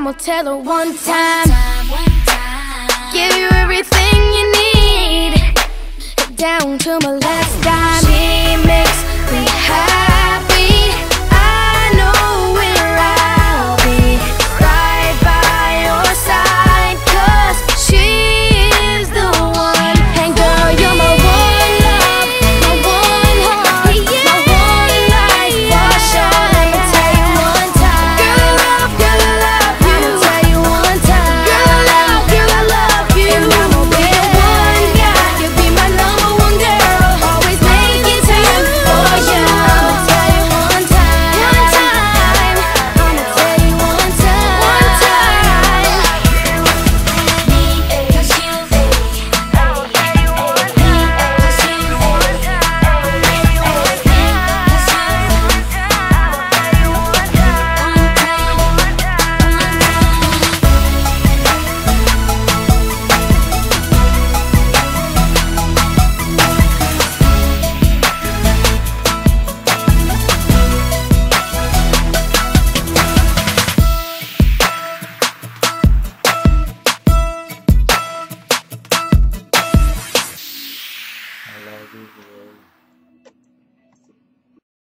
I'ma tell her one time. Give you everything you need, down to my last.